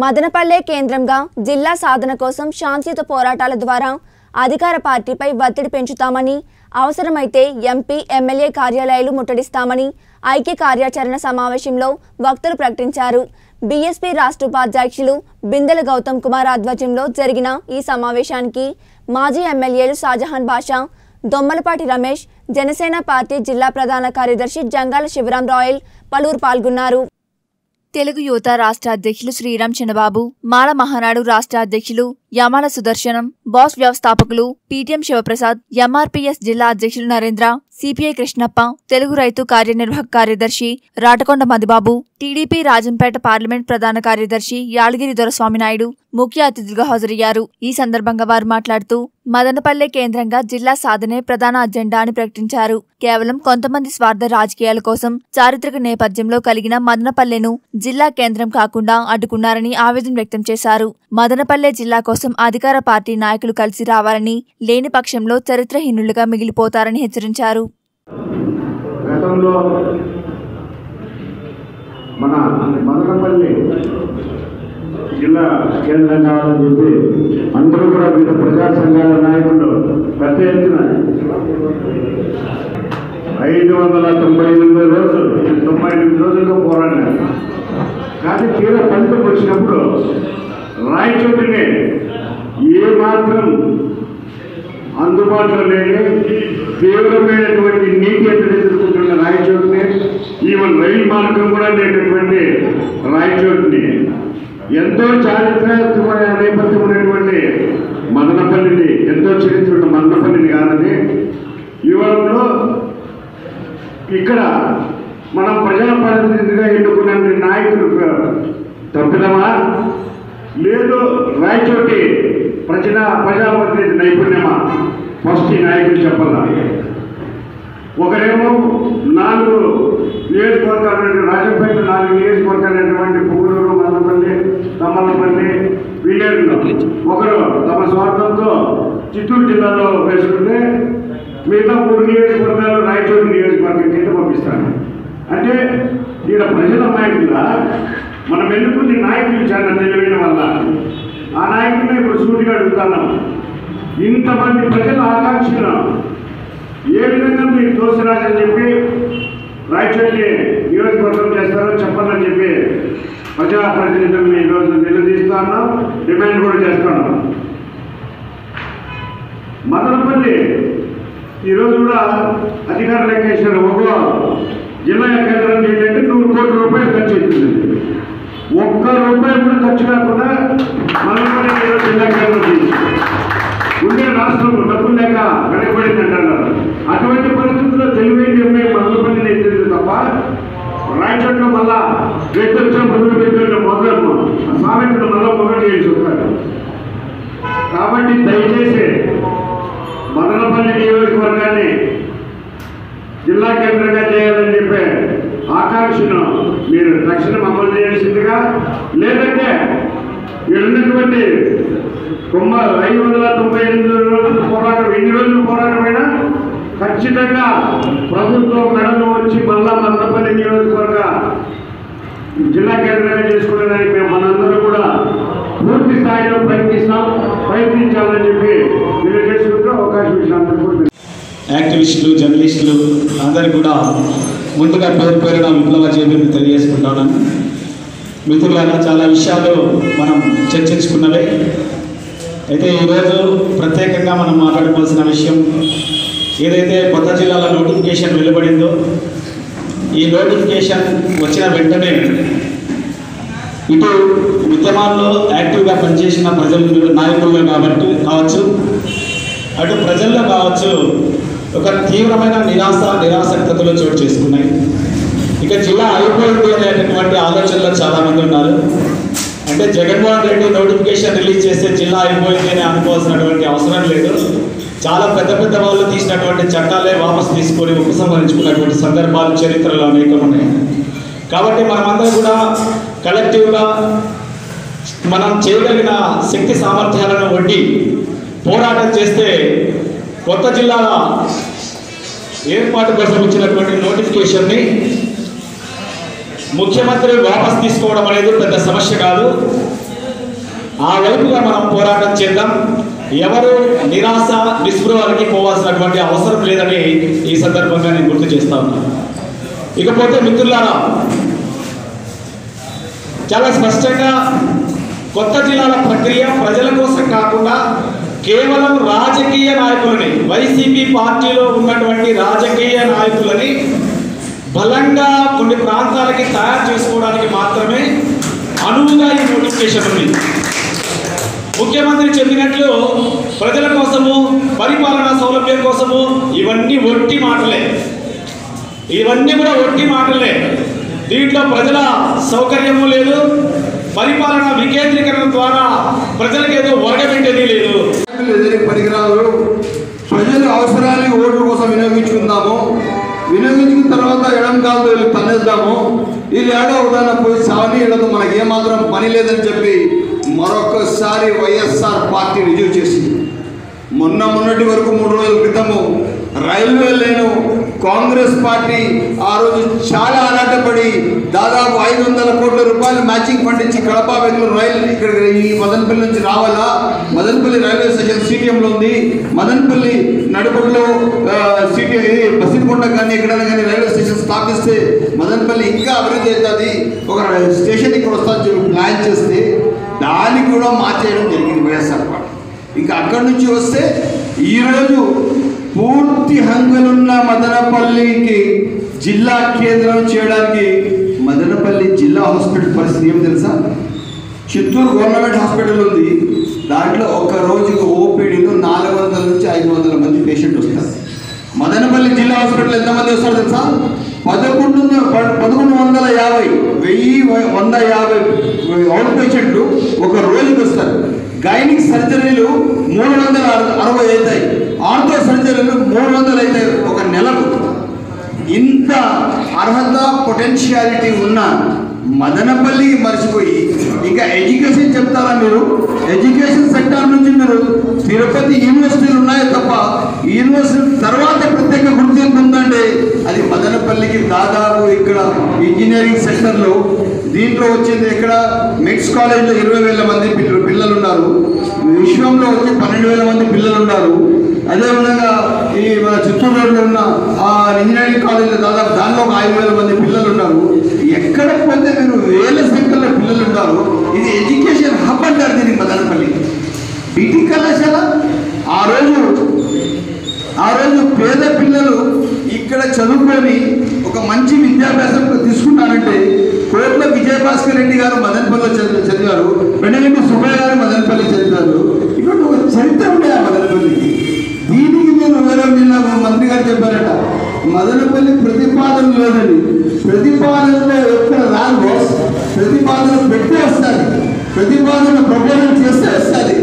మదనపల్లె కేంద్రంగా జిల్లా సాధన కోసం శాంతియుత పోరాటాల ద్వారా అధికార పార్టీపై ఒత్తిడి పెంచుతామని అవసరమైతే ఎంపీ ఎమ్మెల్యే కార్యాలయాలు ముట్టడిస్తామని ఐక్య కార్యాచరణ సమావేశంలో వక్తలు ప్రకటించారు. బీఎస్పీ రాష్ట్ర ఉపాధ్యక్షులు బిందెల గౌతమ్ కుమార్ ఆధ్వర్యంలో జరిగిన ఈ సమావేశానికి మాజీ ఎమ్మెల్యేలు షాజహాన్ బాషా దొమ్మలపాటి రమేష్ జనసేన పార్టీ జిల్లా ప్రధాన కార్యదర్శి జంగాల శివరాం రాయల్ పలువురు పాల్గొన్నారు. తెలుగు యువత రాష్ట్ర అధ్యక్షులు శ్రీరామ్ చంద్రబాబు మాల మహానాడు రాష్ట్ర అధ్యక్షులు యమాల సుదర్శనం బాస్ వ్యవస్థాపకులు పీటీఎం శివప్రసాద్ ఎంఆర్పీఎస్ జిల్లా అధ్యక్షులు నరేంద్ర సిపిఐ కృష్ణప్ప తెలుగు రైతు కార్యనిర్వాహక కార్యదర్శి రాటకొండ మదిబాబు టీడీపీ రాజంపేట పార్లమెంట్ ప్రధాన కార్యదర్శి యాళగిరి దొరస్వామి నాయుడు ముఖ్య అతిథులుగా హాజరయ్యారు. ఈ సందర్భంగా వారు మాట్లాడుతూ మదనపల్లె కేంద్రంగా జిల్లా సాధనే ప్రధాన అజెండా అని ప్రకటించారు. కేవలం కొంతమంది స్వార్థ రాజకీయాల కోసం చారిత్రక నేపథ్యంలో కలిగిన మదనపల్లెను జిల్లా కేంద్రం కాకుండా అడ్డుకున్నారని ఆవేదన వ్యక్తం చేశారు. మదనపల్లె జిల్లా కోసం కోసం అధికార పార్టీ నాయకులు కలిసి రావాలని లేని పక్షంలో చరిత్రహీనులుగా మిగిలిపోతారని హెచ్చరించారు. మన మదనపల్లి జిల్లా కేంద్రం కావాలని చెప్పి అందరూ కూడా వివిధ ప్రజా సంఘాల నాయకులు పెద్ద ఎత్తున ఐదు వందల తొంభై ఎనిమిది రోజులు తొంభై ఎనిమిది రోజులుగా పోరాడినారు. కానీ తీరా ఫలితం వచ్చినప్పుడు రాయచోటినే ఏ మాత్రం అందుబాటులో లేని తీవ్రమైనటువంటి నీటి ఎత్తులు ఎదుర్కొంటున్న రాయచోటిని ఈవెన్ రైలు మార్గం కూడా లేనటువంటి రాయచోటిని. ఎంతో చారిత్రాత్మకమైన నేపథ్యం ఉన్నటువంటి మదనపల్లిని ఎంతో చరిత్ర ఉన్న మదనపల్లిని కాదని యువకులు ఇక్కడ మనం ప్రజాప్రతినిధిగా ఎన్నుకున్న నాయకులు తప్పిదమా? లేదు రాయచోటి ప్రజల ప్రజాప్రతినిధి నైపుణ్యమా? ఫస్ట్ ఈ నాయకులు చెప్పాల? ఒకరేమో నాలుగు నియోజకవర్గాలు రాజంపేట నాలుగు నియోజకవర్గాలైనటువంటి పువ్వులూరు మదనపల్లి తమ్మలపల్లి వీళ్ళేరులో ఒకరు తమ స్వార్థంతో చిత్తూరు జిల్లాలో వేసుకుంటే మిగతా మూడు నియోజకవర్గాలు రాయచోటి నియోజకవర్గం కింద పంపిస్తాను అంటే ఈడ ప్రజల నాయకుల మనం ఎన్నుకునే నాయకులు చాలా తెలివైన వల్ల ఆ నాయకుడిని ఇప్పుడు సూటిగా అడుగుతాను ఇంతమంది ప్రజల ఆకాంక్షలు ఏ విధంగా మీరు తోసిరాజని చెప్పి రాయచోటి నియోజకవర్గం చేస్తారో చెప్పాలని చెప్పి ప్రజాప్రతినిధులను ఈరోజు నిలదీస్తా ఉన్నాం డిమాండ్ కూడా చేస్తున్నాం మదనపల్లి ఈరోజు కూడా అధికారులు లెక్కేశ్వర ఒక జిల్లా కేంద్రం ఏంటంటే నూరు కోట్ల రూపాయలు ఖర్చు అవుతుంది. వచ్చినా కూడా ఖర్చు ఈరోజు జిల్లా కేంద్రం ఉండే రాష్ట్రం డబ్బులు లేక వెనకబడింది అంటారు అటువంటి పరిస్థితుల్లో తెలివైన ఎంఏ పని నేర్చింది తప్ప రాయచోట్లో మళ్ళా రేపు వచ్చిన మొదలు పెట్టిన మొదలు సామెతలు మళ్ళా మొదలు చేసి వస్తారు కాబట్టి దయచేసి మదనపల్లి నియోజకవర్గాన్ని జిల్లా కేంద్రంగా చేయాలని చెప్పే ఆకాంక్షను మీరు తక్షణం అమలు చేయాల్సిందిగా లేదంటే ఇక్కడ తొంభై ఐదు వందల తొంభై ఎనిమిది రోజులు పోరాటం ఎన్ని రోజులు పోరాటమైనా ఖచ్చితంగా ప్రభుత్వం మెడలు వచ్చి మళ్ళా మందపల్లి నియోజకవర్గ జిల్లా కేంద్రంగా చేసుకునేదానికి మేము మనందరూ కూడా పూర్తి స్థాయిలో ప్రయత్నిస్తాం ప్రయత్నించాలని చెప్పి తెలియజేసుకుంటూ అవకాశం ఇచ్చినందుకు యాక్టివిస్టులు జర్నలిస్టులు అందరు కూడా ముందుగా పేరు పేరున విప్లవ జేబీని తెలియజేసుకుంటాను మిత్రులారా చాలా విషయాలు మనం చర్చించుకున్నవే. అయితే ఈరోజు ప్రత్యేకంగా మనం మాట్లాడుకోవాల్సిన విషయం ఏదైతే కొత్త జిల్లాల నోటిఫికేషన్ వెలువడిందో ఈ నోటిఫికేషన్ వచ్చిన వెంటనే ఇటు ఉద్యమాల్లో యాక్టివ్గా పనిచేసిన ప్రజలు నాయకులు కాబట్టి కావచ్చు అటు ప్రజల్లో కావచ్చు ఒక తీవ్రమైన నిరాశ నిరాసక్తతలు చోటు చేసుకున్నాయి. ఇక జిల్లా అయిపోయింది అనేటటువంటి ఆలోచనలో చాలామంది ఉన్నారు. అంటే జగన్మోహన్ రెడ్డి నోటిఫికేషన్ రిలీజ్ చేస్తే జిల్లా అయిపోయింది అని అనుకోవాల్సినటువంటి అవసరం లేదు. చాలా పెద్ద పెద్ద వాళ్ళు తీసినటువంటి చట్టాలే వాపసు తీసుకొని ఉపసంహరించుకున్నటువంటి సందర్భాలు చరిత్రలో అనేకం ఉన్నాయి. కాబట్టి మనమందరం కూడా కలెక్టివ్గా మనం చేయగలిగిన శక్తి సామర్థ్యాలను వడ్డి పోరాటం చేస్తే కొత్త జిల్లాల ఏర్పాటు కోసం ఇచ్చినటువంటి నోటిఫికేషన్ని ముఖ్యమంత్రి వాపస్ తీసుకోవడం అనేది పెద్ద సమస్య కాదు. ఆ వైపుగా మనం పోరాటం చేద్దాం. ఎవరు నిరాశ నిస్పృహాలకి పోవాల్సినటువంటి అవసరం లేదని ఈ సందర్భంగా నేను గుర్తు చేస్తా ఉన్నాను ఇకపోతే మిత్రులారా చాలా స్పష్టంగా కొత్త జిల్లాల ప్రక్రియ ప్రజల కోసం కాకుండా కేవలం రాజకీయ నాయకులని వైసీపీ పార్టీలో ఉన్నటువంటి రాజకీయ నాయకులని బలంగా కొన్ని ప్రాంతాలకి తయారు చేసుకోవడానికి మాత్రమే అనువుగా ఈ నోటిఫికేషన్ ఉంది. ముఖ్యమంత్రి చెప్పినట్లు ప్రజల కోసము పరిపాలనా సౌలభ్యం కోసము ఇవన్నీ ఒట్టి మాటలే. ఇవన్నీ కూడా ఒట్టి మాటలే. దీంట్లో ప్రజల సౌకర్యము లేదు పరిపాలన వికేంద్రీకరణ ద్వారా ప్రజలకు ఏదో ఒరగబెట్టేది లేదు. నాయకులు ప్రజల అవసరాన్ని ఓట్ల కోసం వినియోగించుకుందాము. వినియోగించుకున్న తర్వాత ఎడం కాలు వీళ్ళు తన్నేద్దాము. వీళ్ళు ఏడో ఉదాహరణ పోయి సావని ఏడతో మనకి ఏమాత్రం పని లేదని చెప్పి మరొకసారి వైఎస్ఆర్ పార్టీ రిజ్యూ చేసింది. మొన్న మొన్నటి వరకు మూడు రోజుల క్రితము రైల్వే లేను కాంగ్రెస్ పార్టీ ఆ రోజు చాలా ఆరాటపడి దాదాపు ఐదు వందల కోట్ల రూపాయలు మ్యాచింగ్ ఫండ్ ఇచ్చి కడప బెంగళూరు రైలు ఇక్కడ ఈ మదనపల్లి నుంచి రావాలా? మదనపల్లి రైల్వే స్టేషన్ సీటీఎంలో ఉంది. మదనపల్లి నడుపుట్లో సిటీ బసిరికొండ కానీ ఎక్కడైనా కానీ రైల్వే స్టేషన్ స్థాపిస్తే మదనపల్లి ఇంకా అభివృద్ధి అవుతుంది. ఒక స్టేషన్ ఇక్కడ వస్తా ప్లాన్ చేస్తే దాన్ని కూడా మార్చేయడం జరిగింది వైఎస్ఆర్ పార్టీ. ఇంకా అక్కడి నుంచి వస్తే ఈరోజు పూర్తి హంగులున్న మదనపల్లికి జిల్లా కేంద్రం చేయడానికి మదనపల్లి జిల్లా హాస్పిటల్ పరిస్థితి ఏం తెలుసా? చిత్తూరు గవర్నమెంట్ హాస్పిటల్ ఉంది. దాంట్లో ఒక రోజుకు ఓపీడీలో నాలుగు వందల నుంచి ఐదు వందల మంది పేషెంట్ వస్తారు. మదనపల్లి జిల్లా హాస్పిటల్ ఎంతమంది వస్తారు తెలుసా? పదకొండు పదకొండు వందల యాభై వెయ్యి వంద యాభై అవుట్ పేషెంట్లు ఒక రోజుకి వస్తారు. గైనిక్ సర్జరీలు మూడు వందల అరవై అవుతాయి ఆర్థో సర్జరీలు మూడు వందలు అవుతాయి ఒక నెలకు. ఇంత అర్హత పొటెన్షియాలిటీ ఉన్న మదనపల్లికి మర్చిపోయి ఇంకా ఎడ్యుకేషన్ చెప్తారా మీరు? ఎడ్యుకేషన్ సెక్టార్ నుంచి మీరు తిరుపతి యూనివర్సిటీలు ఉన్నాయో తప్ప యూనివర్సిటీ తర్వాత ప్రత్యేక గుర్తింపు ఉందంటే అది మదనపల్లికి దాదాపు ఇక్కడ ఇంజనీరింగ్ సెక్టర్లో దీంట్లో వచ్చింది ఇక్కడ మెడ్స్ కాలేజ్లో ఇరవై వేల మంది పిల్లలు పిల్లలు ఉన్నారు విశ్వంలో వచ్చి పన్నెండు వేల మంది పిల్లలు ఉన్నారు అదేవిధంగా ఈ మన చిత్తూరు రోడ్లో ఉన్న ఆ ఇంజనీరింగ్ కాలేజీలో దాదాపు దానిలో ఒక ఐదు వేల మంది పిల్లలు ఉన్నారు ఎక్కడ పోతే మీరు వేల సంఖ్యలో పిల్లలు ఉన్నారు ఇది ఎడ్యుకేషన్ హబ్ అంటారు దీనికి మదనపల్లి. బీటీ కళాశాల? ఆ రోజు ఆ రోజు పేద పిల్లలు ఇక్కడ చదువుకొని ఒక మంచి విద్యాభ్యాసం తీసుకున్నారంటే కోట్ల విజయభాస్కర్ రెడ్డి గారు మదనపల్లిలో చదివి చదివారు పెండరెడ్డి సుబ్బయ్య గారు మదనపల్లి చదివారు. ఇక్కడ ఒక చరిత్ర ఉండే ఆ మదనపల్లికి. దీనికి నేను వివరం నిన్న మంత్రి గారు చెప్పారట మదనపల్లి ప్రతిపాదన లేదని. ప్రతిపాదనలో ఎక్కడ రాదు బాస్ ప్రతిపాదన పెట్టే వస్తుంది. ప్రతిపాదన ప్రపోజల్ చేస్తే వస్తుంది.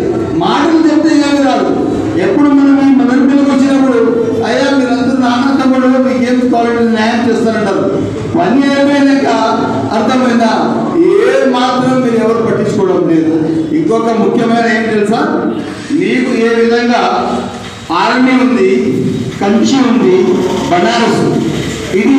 మాటలు చెప్తే ఏమి రాదు. ఎప్పుడు మనం ఈ మదనపల్లికి వచ్చినప్పుడు అయ్యా మీరందరూ నాన్న తమ్ముడు మీకు ఏం కావాలంటే న్యాయం చేస్తారంటారు పని అయిపోయినాక అర్థమైందా ఏ మాత్రం మీరు ఎవరు పట్టించుకోవడం లేదు ఇంకొక ముఖ్యమైన ఏం తెలుసా మీకు ఏ విధంగా ఆర్మీ ఉంది కంచి ఉంది బనారస్ ఉంది. ఇది